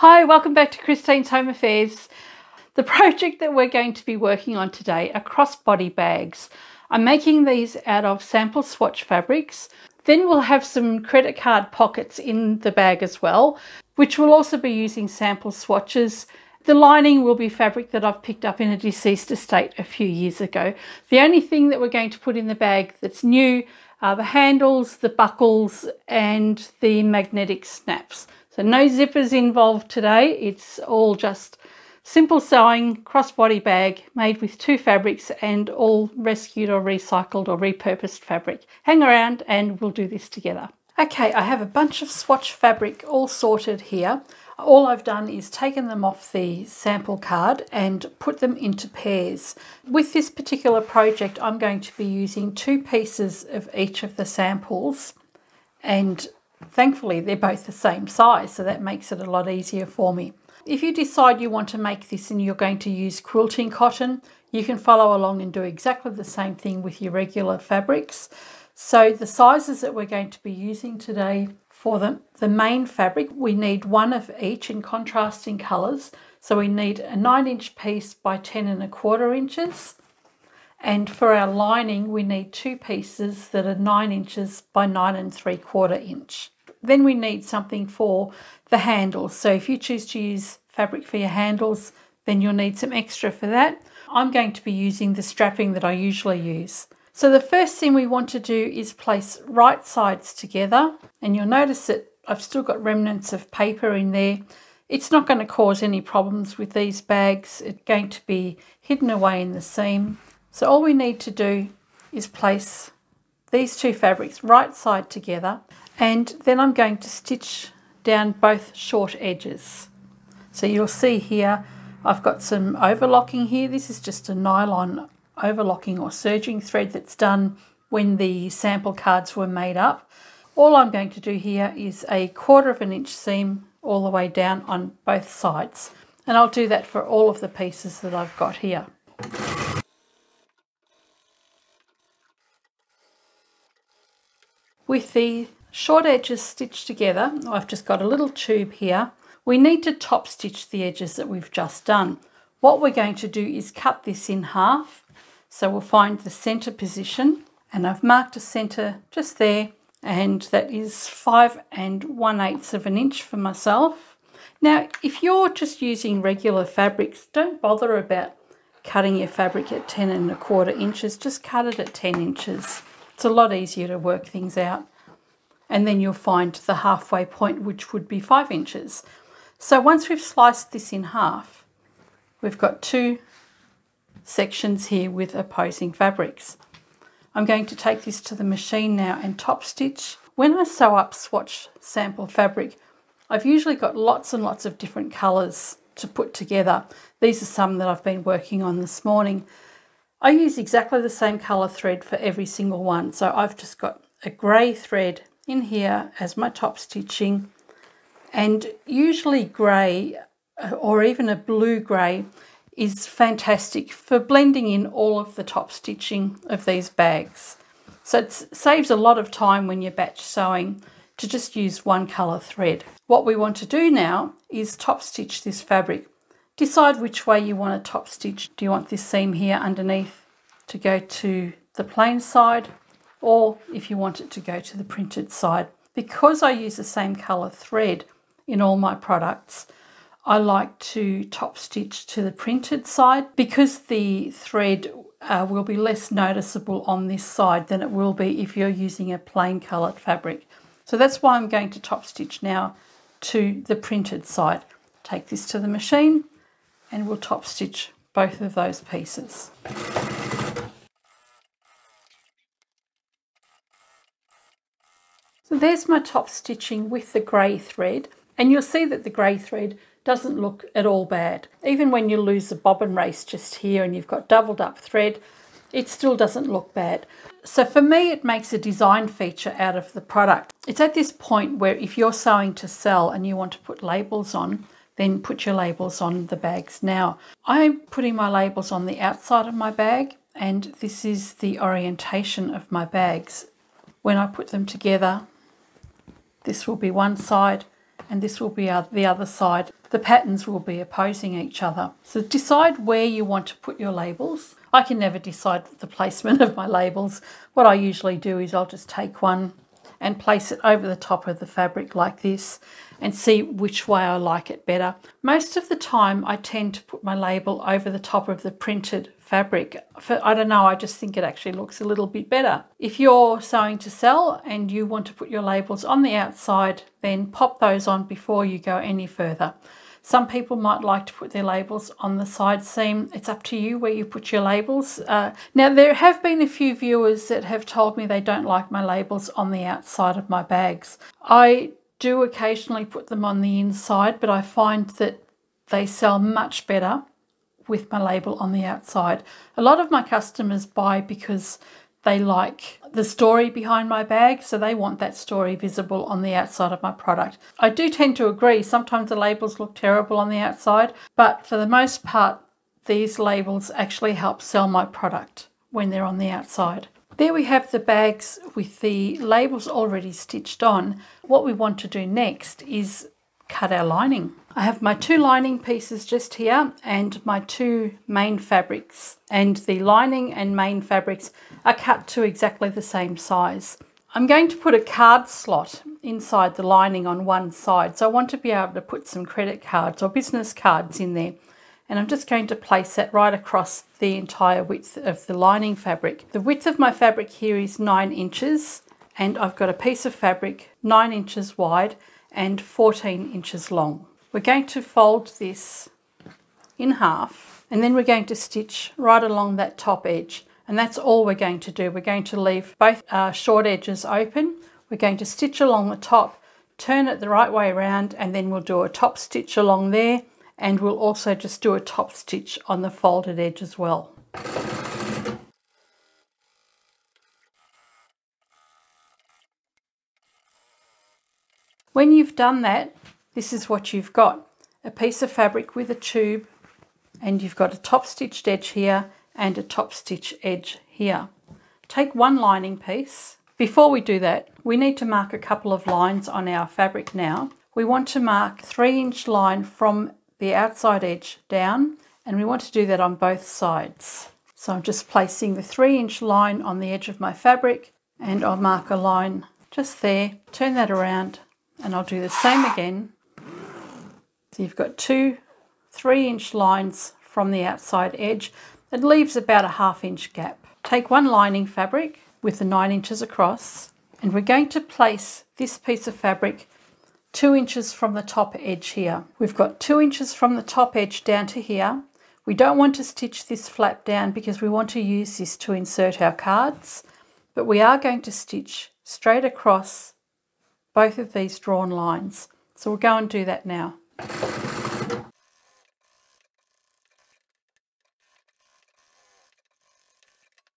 Hi, welcome back to Christine's Home Affairs. The project that we're going to be working on today are crossbody bags. I'm making these out of sample swatch fabrics. Then we'll have some credit card pockets in the bag as well, which we'll also be using sample swatches. The lining will be fabric that I've picked up in a deceased estate a few years ago. The only thing that we're going to put in the bag that's new are the handles, the buckles and the magnetic snaps. So no zippers involved today. It's all just simple sewing crossbody bag made with two fabrics and all rescued or recycled or repurposed fabric. Hang around and we'll do this together. Okay, I have a bunch of swatch fabric all sorted here. All I've done is taken them off the sample card and put them into pairs. With this particular project, I'm going to be using two pieces of each of the samples and Thankfully, they're both the same size, so that makes it a lot easier for me. If you decide you want to make this and you're going to use quilting cotton, you can follow along and do exactly the same thing with your regular fabrics. So the sizes that we're going to be using today for the, the main fabric, we need one of each in contrasting colours. So we need a 9 inch piece by 10 and a quarter inches. And for our lining, we need two pieces that are 9 inches by 9 and 3 quarter inch. Then we need something for the handles. So if you choose to use fabric for your handles, then you'll need some extra for that. I'm going to be using the strapping that I usually use. So the first thing we want to do is place right sides together. And you'll notice that I've still got remnants of paper in there. It's not going to cause any problems with these bags. It's going to be hidden away in the seam. So all we need to do is place these two fabrics right side together and then I'm going to stitch down both short edges. So you'll see here I've got some overlocking here. This is just a nylon overlocking or serging thread that's done when the sample cards were made up. All I'm going to do here is a quarter of an inch seam all the way down on both sides. And I'll do that for all of the pieces that I've got here. With the short edges stitched together, I've just got a little tube here. We need to top stitch the edges that we've just done. What we're going to do is cut this in half. So we'll find the center position and I've marked a center just there and that is five and one eighths of an inch for myself. Now, if you're just using regular fabrics, don't bother about cutting your fabric at 10 and a quarter inches, just cut it at 10 inches. It's a lot easier to work things out. And then you'll find the halfway point, which would be five inches. So once we've sliced this in half, we've got two sections here with opposing fabrics. I'm going to take this to the machine now and top stitch. When I sew up swatch sample fabric, I've usually got lots and lots of different colours to put together. These are some that I've been working on this morning. I use exactly the same colour thread for every single one. So I've just got a grey thread in here as my top stitching and usually grey uh, or even a blue grey is fantastic for blending in all of the top stitching of these bags. So it saves a lot of time when you're batch sewing to just use one colour thread. What we want to do now is top stitch this fabric. Decide which way you want to top stitch. Do you want this seam here underneath to go to the plain side or if you want it to go to the printed side. Because I use the same colour thread in all my products, I like to top stitch to the printed side because the thread uh, will be less noticeable on this side than it will be if you're using a plain coloured fabric. So that's why I'm going to top stitch now to the printed side. Take this to the machine and we'll top stitch both of those pieces. So there's my top stitching with the grey thread and you'll see that the grey thread doesn't look at all bad. Even when you lose the bobbin race just here and you've got doubled up thread, it still doesn't look bad. So for me, it makes a design feature out of the product. It's at this point where if you're sewing to sell and you want to put labels on, then put your labels on the bags. Now, I'm putting my labels on the outside of my bag and this is the orientation of my bags. When I put them together, this will be one side and this will be the other side. The patterns will be opposing each other. So decide where you want to put your labels. I can never decide the placement of my labels. What I usually do is I'll just take one and place it over the top of the fabric like this and see which way I like it better. Most of the time I tend to put my label over the top of the printed fabric. For, I don't know, I just think it actually looks a little bit better. If you're sewing to sell and you want to put your labels on the outside, then pop those on before you go any further. Some people might like to put their labels on the side seam. It's up to you where you put your labels. Uh, now, there have been a few viewers that have told me they don't like my labels on the outside of my bags. I do occasionally put them on the inside, but I find that they sell much better with my label on the outside. A lot of my customers buy because they like the story behind my bag, so they want that story visible on the outside of my product. I do tend to agree, sometimes the labels look terrible on the outside, but for the most part, these labels actually help sell my product when they're on the outside. There we have the bags with the labels already stitched on. What we want to do next is cut our lining. I have my two lining pieces just here and my two main fabrics and the lining and main fabrics are cut to exactly the same size. I'm going to put a card slot inside the lining on one side so I want to be able to put some credit cards or business cards in there and I'm just going to place that right across the entire width of the lining fabric. The width of my fabric here is 9 inches and I've got a piece of fabric 9 inches wide and 14 inches long. We're going to fold this in half and then we're going to stitch right along that top edge and that's all we're going to do. We're going to leave both uh, short edges open. We're going to stitch along the top, turn it the right way around and then we'll do a top stitch along there and we'll also just do a top stitch on the folded edge as well. When you've done that, this is what you've got. A piece of fabric with a tube and you've got a top stitched edge here and a top stitch edge here. Take one lining piece. Before we do that, we need to mark a couple of lines on our fabric now. We want to mark three inch line from the outside edge down and we want to do that on both sides. So I'm just placing the three inch line on the edge of my fabric and I'll mark a line just there, turn that around and I'll do the same again. So you've got two three inch lines from the outside edge. It leaves about a half inch gap. Take one lining fabric with the nine inches across and we're going to place this piece of fabric two inches from the top edge here. We've got two inches from the top edge down to here. We don't want to stitch this flap down because we want to use this to insert our cards, but we are going to stitch straight across both of these drawn lines. So we'll go and do that now.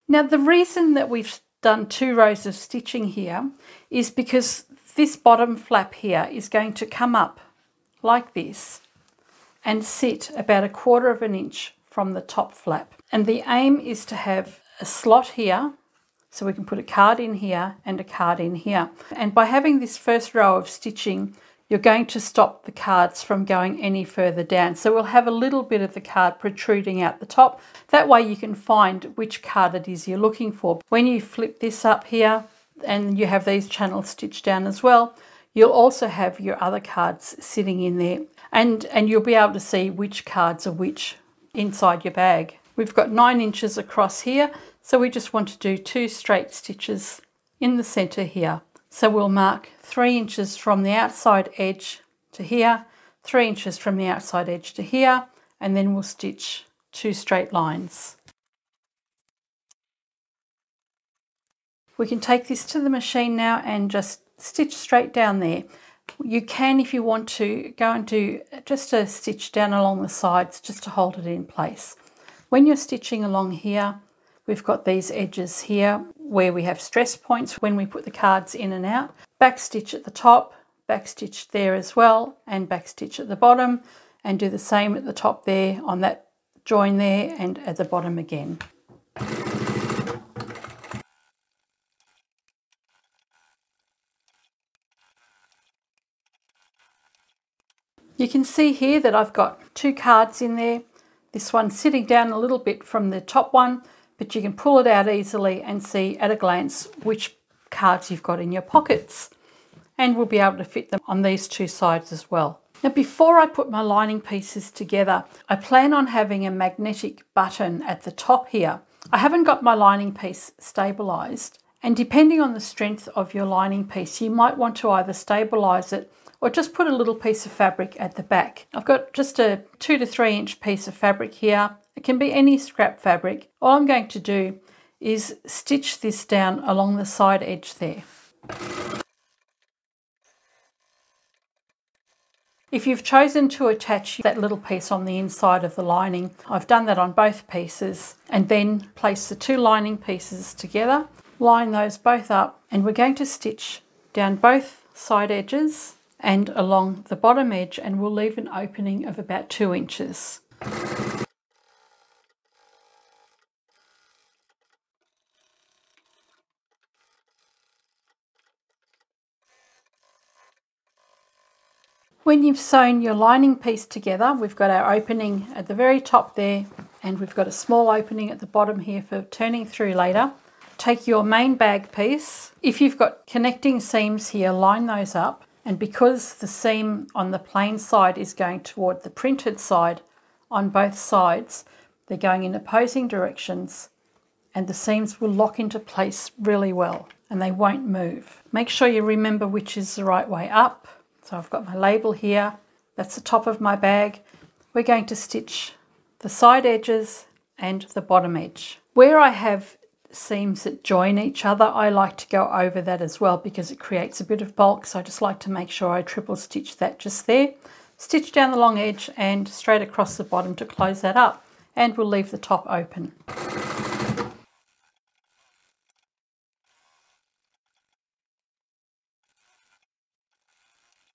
Now the reason that we've done two rows of stitching here is because this bottom flap here is going to come up like this and sit about a quarter of an inch from the top flap. And the aim is to have a slot here so we can put a card in here and a card in here. And by having this first row of stitching, you're going to stop the cards from going any further down. So we'll have a little bit of the card protruding out the top. That way you can find which card it is you're looking for. When you flip this up here, and you have these channels stitched down as well. You'll also have your other cards sitting in there and, and you'll be able to see which cards are which inside your bag. We've got nine inches across here, so we just want to do two straight stitches in the center here. So we'll mark three inches from the outside edge to here, three inches from the outside edge to here, and then we'll stitch two straight lines. We can take this to the machine now and just stitch straight down there. You can, if you want to, go and do just a stitch down along the sides just to hold it in place. When you're stitching along here, we've got these edges here where we have stress points when we put the cards in and out. Back stitch at the top, back stitch there as well, and back stitch at the bottom, and do the same at the top there on that join there and at the bottom again. You can see here that I've got two cards in there. This one sitting down a little bit from the top one, but you can pull it out easily and see at a glance which cards you've got in your pockets. And we'll be able to fit them on these two sides as well. Now before I put my lining pieces together, I plan on having a magnetic button at the top here. I haven't got my lining piece stabilised and depending on the strength of your lining piece, you might want to either stabilise it or just put a little piece of fabric at the back. I've got just a two to three inch piece of fabric here. It can be any scrap fabric. All I'm going to do is stitch this down along the side edge there. If you've chosen to attach that little piece on the inside of the lining, I've done that on both pieces and then place the two lining pieces together, line those both up and we're going to stitch down both side edges and along the bottom edge and we'll leave an opening of about two inches. When you've sewn your lining piece together, we've got our opening at the very top there and we've got a small opening at the bottom here for turning through later. Take your main bag piece. If you've got connecting seams here, line those up. And because the seam on the plain side is going toward the printed side on both sides, they're going in opposing directions and the seams will lock into place really well and they won't move. Make sure you remember which is the right way up so I've got my label here. That's the top of my bag. We're going to stitch the side edges and the bottom edge. Where I have seams that join each other, I like to go over that as well because it creates a bit of bulk. So I just like to make sure I triple stitch that just there. Stitch down the long edge and straight across the bottom to close that up. And we'll leave the top open.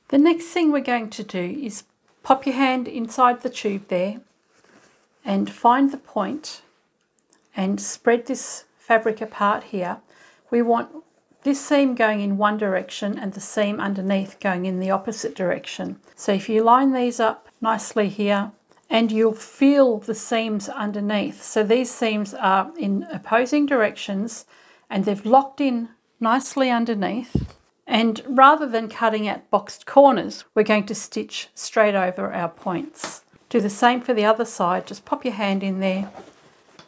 The next thing we're going to do is pop your hand inside the tube there and find the point and spread this fabric apart here. We want this seam going in one direction and the seam underneath going in the opposite direction. So if you line these up nicely here and you'll feel the seams underneath. So these seams are in opposing directions and they've locked in nicely underneath and rather than cutting out boxed corners, we're going to stitch straight over our points. Do the same for the other side. Just pop your hand in there,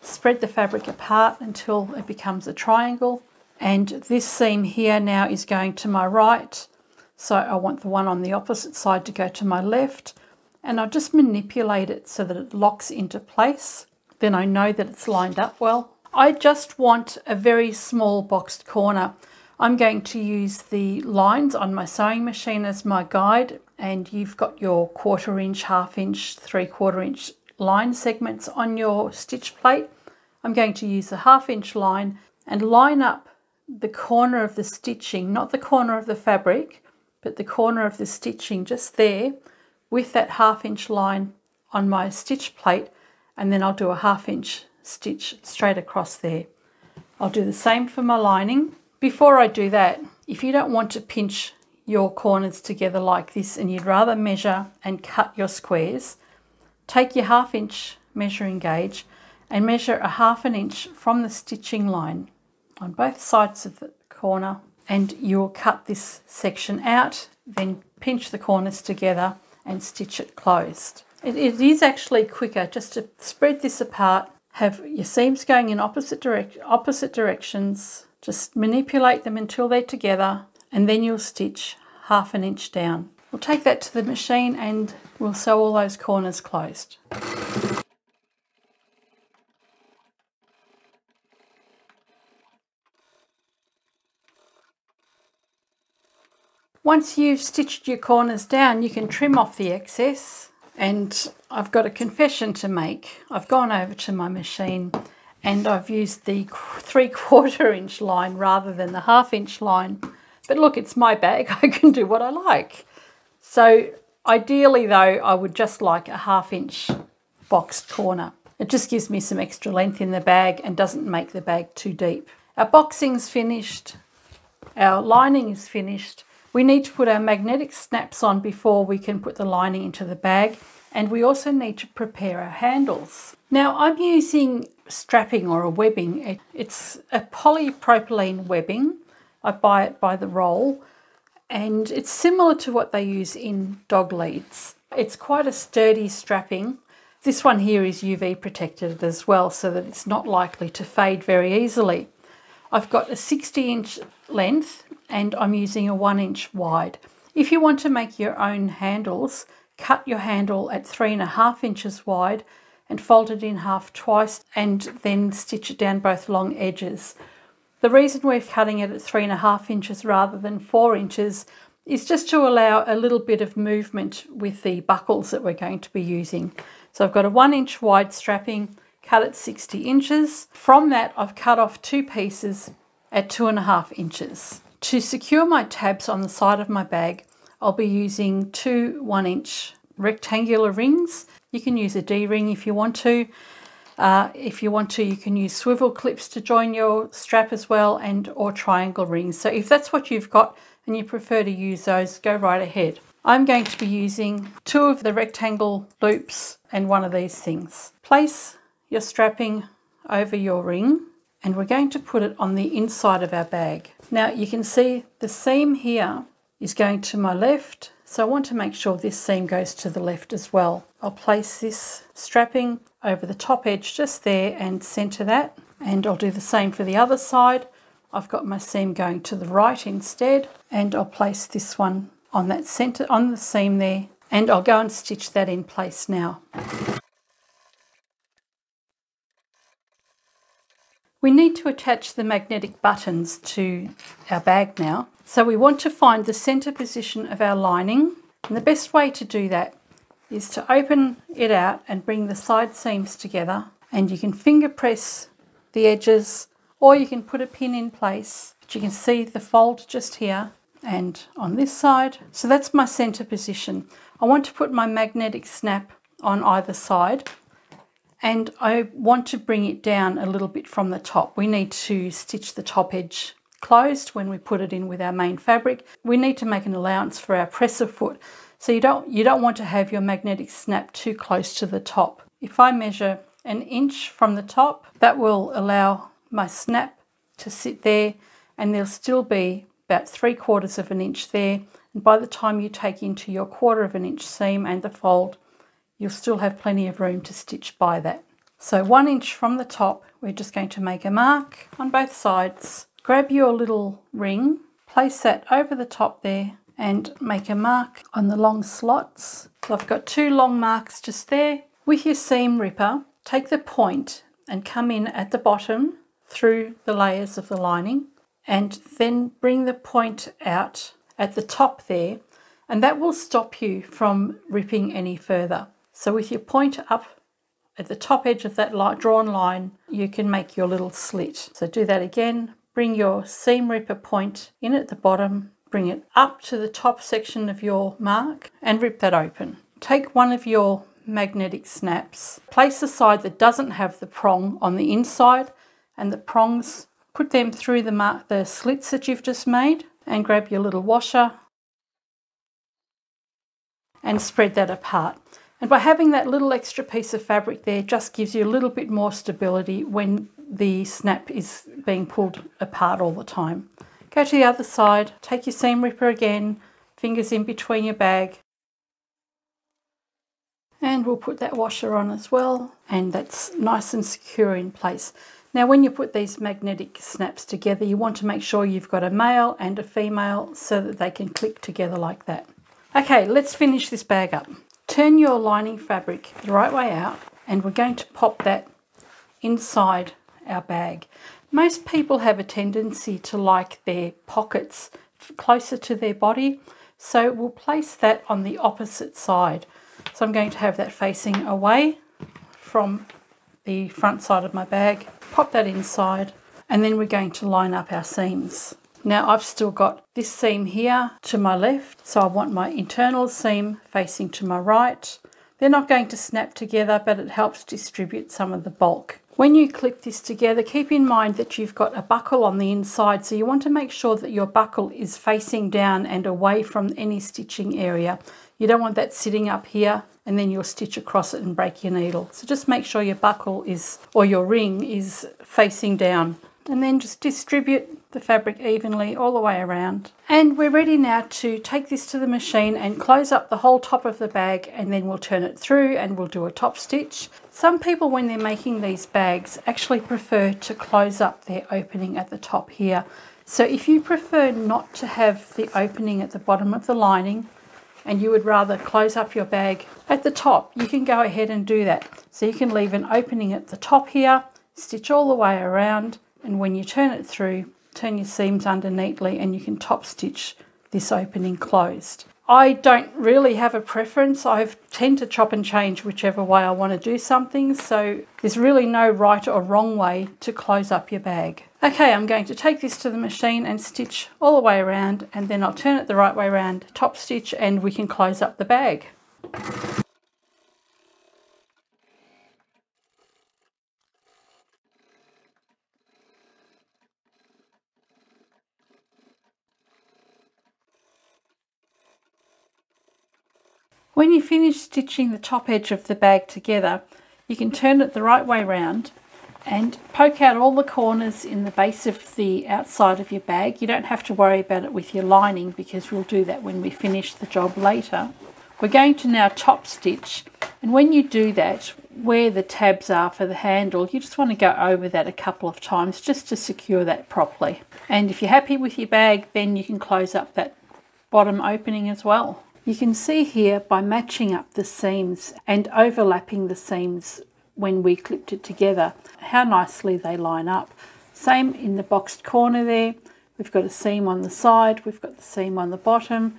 spread the fabric apart until it becomes a triangle. And this seam here now is going to my right. So I want the one on the opposite side to go to my left. And I'll just manipulate it so that it locks into place. Then I know that it's lined up well. I just want a very small boxed corner. I'm going to use the lines on my sewing machine as my guide and you've got your quarter inch, half inch, three quarter inch line segments on your stitch plate. I'm going to use a half inch line and line up the corner of the stitching, not the corner of the fabric, but the corner of the stitching just there with that half inch line on my stitch plate and then I'll do a half inch stitch straight across there. I'll do the same for my lining before I do that, if you don't want to pinch your corners together like this and you'd rather measure and cut your squares, take your half inch measuring gauge and measure a half an inch from the stitching line on both sides of the corner and you'll cut this section out, then pinch the corners together and stitch it closed. it, it is actually quicker just to spread this apart, have your seams going in opposite, opposite directions, just manipulate them until they're together and then you'll stitch half an inch down. We'll take that to the machine and we'll sew all those corners closed. Once you've stitched your corners down, you can trim off the excess. And I've got a confession to make. I've gone over to my machine and I've used the three quarter inch line rather than the half inch line. But look, it's my bag, I can do what I like. So ideally though, I would just like a half inch boxed corner. It just gives me some extra length in the bag and doesn't make the bag too deep. Our boxing's finished, our lining is finished. We need to put our magnetic snaps on before we can put the lining into the bag and we also need to prepare our handles. Now I'm using strapping or a webbing. It's a polypropylene webbing. I buy it by the roll and it's similar to what they use in dog leads. It's quite a sturdy strapping. This one here is UV protected as well so that it's not likely to fade very easily. I've got a 60 inch length and I'm using a one inch wide. If you want to make your own handles, cut your handle at three and a half inches wide and fold it in half twice and then stitch it down both long edges. The reason we're cutting it at three and a half inches rather than four inches is just to allow a little bit of movement with the buckles that we're going to be using. So I've got a one inch wide strapping, cut at 60 inches. From that, I've cut off two pieces at two and a half inches. To secure my tabs on the side of my bag, I'll be using two one inch rectangular rings. You can use a D-ring if you want to. Uh, if you want to, you can use swivel clips to join your strap as well and or triangle rings. So if that's what you've got and you prefer to use those, go right ahead. I'm going to be using two of the rectangle loops and one of these things. Place your strapping over your ring and we're going to put it on the inside of our bag. Now you can see the seam here is going to my left so I want to make sure this seam goes to the left as well. I'll place this strapping over the top edge just there and center that. And I'll do the same for the other side. I've got my seam going to the right instead. And I'll place this one on that center, on the seam there. And I'll go and stitch that in place now. We need to attach the magnetic buttons to our bag now. So we want to find the center position of our lining. And the best way to do that is to open it out and bring the side seams together. And you can finger press the edges or you can put a pin in place. But you can see the fold just here and on this side. So that's my center position. I want to put my magnetic snap on either side and I want to bring it down a little bit from the top. We need to stitch the top edge closed when we put it in with our main fabric. We need to make an allowance for our presser foot. So you don't, you don't want to have your magnetic snap too close to the top. If I measure an inch from the top, that will allow my snap to sit there and there'll still be about three quarters of an inch there. And by the time you take into your quarter of an inch seam and the fold, you'll still have plenty of room to stitch by that. So one inch from the top, we're just going to make a mark on both sides grab your little ring, place that over the top there and make a mark on the long slots. So I've got two long marks just there. With your seam ripper, take the point and come in at the bottom through the layers of the lining and then bring the point out at the top there and that will stop you from ripping any further. So with your point up at the top edge of that drawn line, you can make your little slit. So do that again, Bring your seam ripper point in at the bottom, bring it up to the top section of your mark and rip that open. Take one of your magnetic snaps, place the side that doesn't have the prong on the inside and the prongs, put them through the, mark, the slits that you've just made and grab your little washer and spread that apart. And by having that little extra piece of fabric there just gives you a little bit more stability when the snap is being pulled apart all the time. Go to the other side, take your seam ripper again, fingers in between your bag, and we'll put that washer on as well, and that's nice and secure in place. Now when you put these magnetic snaps together, you want to make sure you've got a male and a female so that they can click together like that. Okay, let's finish this bag up. Turn your lining fabric the right way out and we're going to pop that inside our bag. Most people have a tendency to like their pockets closer to their body, so we'll place that on the opposite side. So I'm going to have that facing away from the front side of my bag, pop that inside, and then we're going to line up our seams. Now I've still got this seam here to my left, so I want my internal seam facing to my right. They're not going to snap together, but it helps distribute some of the bulk When you clip this together, keep in mind that you've got a buckle on the inside, so you want to make sure that your buckle is facing down and away from any stitching area. You don't want that sitting up here and then you'll stitch across it and break your needle. So just make sure your buckle is, or your ring is facing down. And then just distribute the fabric evenly all the way around. And we're ready now to take this to the machine and close up the whole top of the bag and then we'll turn it through and we'll do a top stitch. Some people when they're making these bags actually prefer to close up their opening at the top here. So if you prefer not to have the opening at the bottom of the lining and you would rather close up your bag at the top, you can go ahead and do that. So you can leave an opening at the top here, stitch all the way around and when you turn it through turn your seams under neatly and you can top stitch this opening closed. I don't really have a preference. I tend to chop and change whichever way I want to do something. So there's really no right or wrong way to close up your bag. Okay, I'm going to take this to the machine and stitch all the way around and then I'll turn it the right way around, top stitch and we can close up the bag. When you finish stitching the top edge of the bag together, you can turn it the right way round and poke out all the corners in the base of the outside of your bag. You don't have to worry about it with your lining because we'll do that when we finish the job later. We're going to now top stitch and when you do that, where the tabs are for the handle, you just want to go over that a couple of times just to secure that properly. And if you're happy with your bag, then you can close up that bottom opening as well. You can see here by matching up the seams and overlapping the seams when we clipped it together how nicely they line up. Same in the boxed corner there. We've got a seam on the side, we've got the seam on the bottom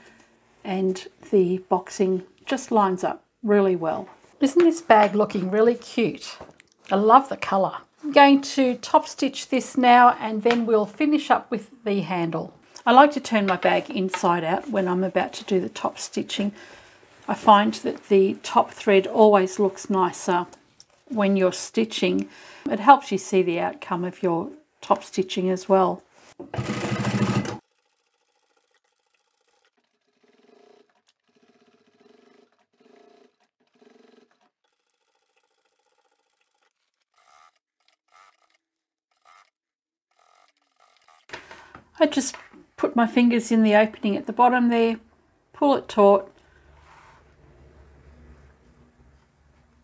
and the boxing just lines up really well. Isn't this bag looking really cute? I love the colour. I'm going to top stitch this now and then we'll finish up with the handle. I like to turn my bag inside out when I'm about to do the top stitching. I find that the top thread always looks nicer when you're stitching. It helps you see the outcome of your top stitching as well. I just put my fingers in the opening at the bottom there, pull it taut.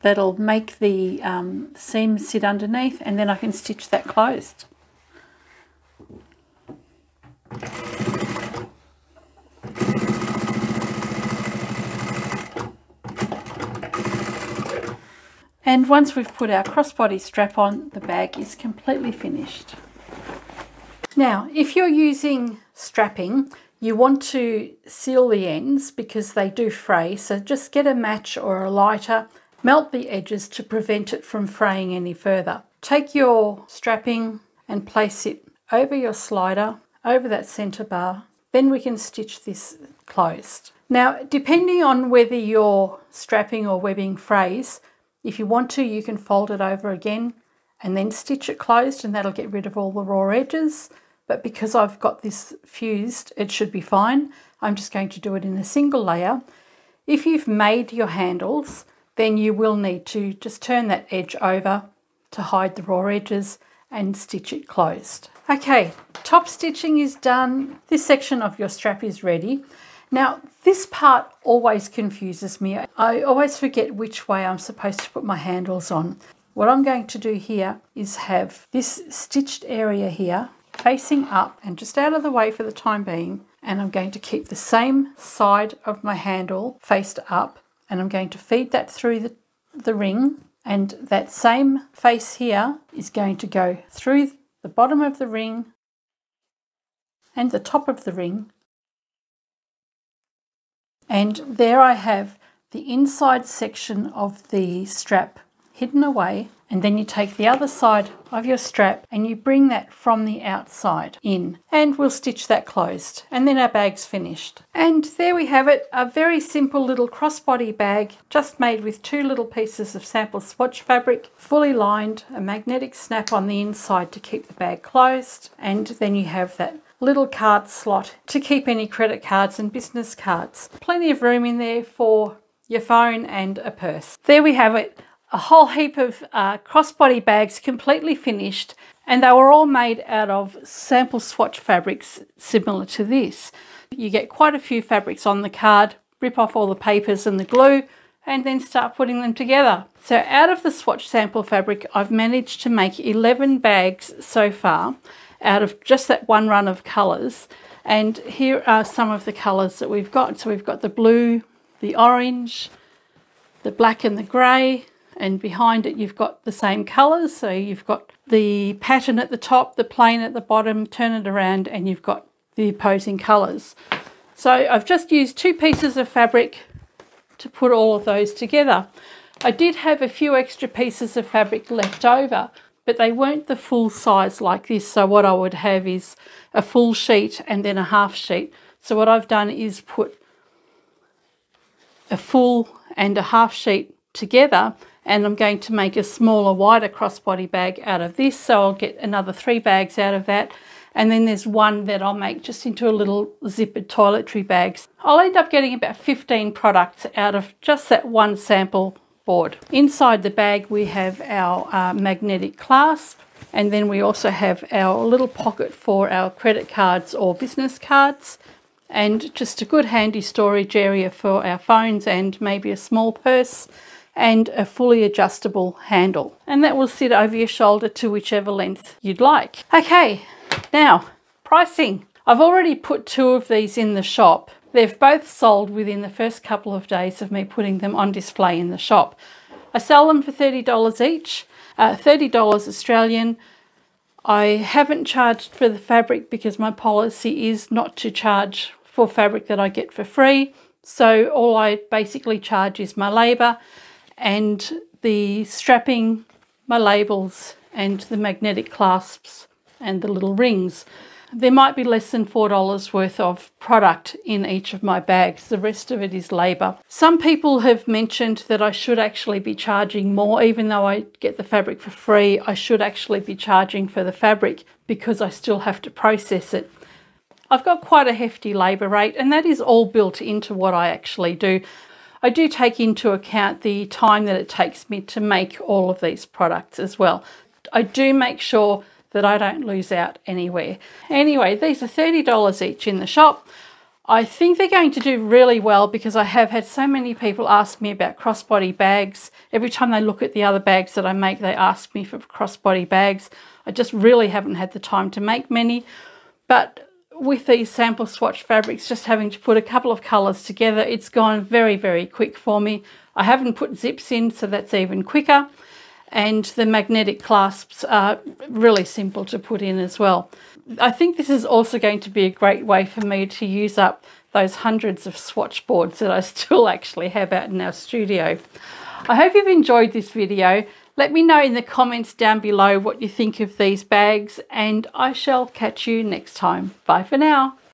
That'll make the um, seam sit underneath and then I can stitch that closed. And once we've put our crossbody strap on, the bag is completely finished. Now, if you're using strapping, you want to seal the ends because they do fray. So just get a match or a lighter, melt the edges to prevent it from fraying any further. Take your strapping and place it over your slider, over that center bar. Then we can stitch this closed. Now, depending on whether your strapping or webbing frays, if you want to, you can fold it over again and then stitch it closed and that'll get rid of all the raw edges but because I've got this fused, it should be fine. I'm just going to do it in a single layer. If you've made your handles, then you will need to just turn that edge over to hide the raw edges and stitch it closed. Okay, top stitching is done. This section of your strap is ready. Now, this part always confuses me. I always forget which way I'm supposed to put my handles on. What I'm going to do here is have this stitched area here facing up and just out of the way for the time being. And I'm going to keep the same side of my handle faced up and I'm going to feed that through the, the ring and that same face here is going to go through the bottom of the ring and the top of the ring. And there I have the inside section of the strap hidden away and then you take the other side of your strap and you bring that from the outside in and we'll stitch that closed and then our bag's finished. And there we have it, a very simple little crossbody bag just made with two little pieces of sample swatch fabric, fully lined, a magnetic snap on the inside to keep the bag closed and then you have that little card slot to keep any credit cards and business cards. Plenty of room in there for your phone and a purse. There we have it a whole heap of uh, crossbody bags completely finished and they were all made out of sample swatch fabrics similar to this. You get quite a few fabrics on the card, rip off all the papers and the glue and then start putting them together. So out of the swatch sample fabric I've managed to make 11 bags so far out of just that one run of colours and here are some of the colours that we've got. So we've got the blue, the orange, the black and the grey, and behind it you've got the same colours. So you've got the pattern at the top the plain at the bottom turn it around and you've got the opposing colours. So I've just used two pieces of fabric to put all of those together. I did have a few extra pieces of fabric left over but they weren't the full size like this. So what I would have is a full sheet and then a half sheet. So what I've done is put a full and a half sheet together and I'm going to make a smaller wider crossbody bag out of this so I'll get another three bags out of that and then there's one that I'll make just into a little zippered toiletry bags. I'll end up getting about 15 products out of just that one sample board. Inside the bag we have our uh, magnetic clasp and then we also have our little pocket for our credit cards or business cards and just a good handy storage area for our phones and maybe a small purse and a fully adjustable handle. And that will sit over your shoulder to whichever length you'd like. Okay, now pricing. I've already put two of these in the shop. They've both sold within the first couple of days of me putting them on display in the shop. I sell them for $30 each, uh, $30 Australian. I haven't charged for the fabric because my policy is not to charge for fabric that I get for free. So all I basically charge is my labour and the strapping, my labels and the magnetic clasps and the little rings. There might be less than $4 worth of product in each of my bags. The rest of it is labour. Some people have mentioned that I should actually be charging more, even though I get the fabric for free, I should actually be charging for the fabric because I still have to process it. I've got quite a hefty labour rate and that is all built into what I actually do. I do take into account the time that it takes me to make all of these products as well. I do make sure that I don't lose out anywhere. Anyway, these are $30 each in the shop. I think they're going to do really well because I have had so many people ask me about crossbody bags. Every time they look at the other bags that I make, they ask me for crossbody bags. I just really haven't had the time to make many. But with these sample swatch fabrics, just having to put a couple of colours together, it's gone very, very quick for me. I haven't put zips in, so that's even quicker. And the magnetic clasps are really simple to put in as well. I think this is also going to be a great way for me to use up those hundreds of swatch boards that I still actually have out in our studio. I hope you've enjoyed this video. Let me know in the comments down below what you think of these bags and I shall catch you next time. Bye for now.